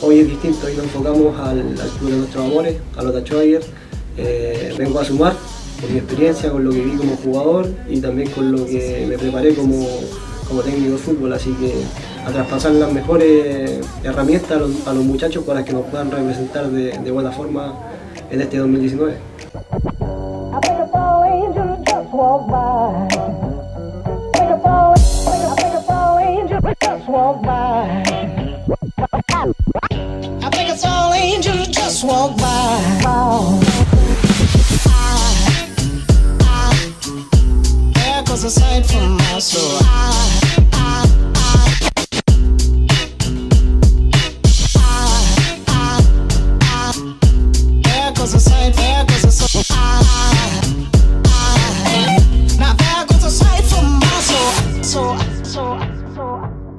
Hoy es distinto, hoy nos enfocamos al, al club de nuestros amores, a los Tachoyer. Eh, vengo a sumar con mi experiencia, con lo que vi como jugador y también con lo que me preparé como, como técnico de fútbol, así que a traspasar las mejores herramientas a los, muchachos para que nos puedan representar de, buena forma en este 2019. I think a fall angel just walked by. Think a fall, I think a fall angel just walked by. I think it's all angels just walk by. was aside from us, so I, I. Aside. I, I, I, now from my soul. So, so, so.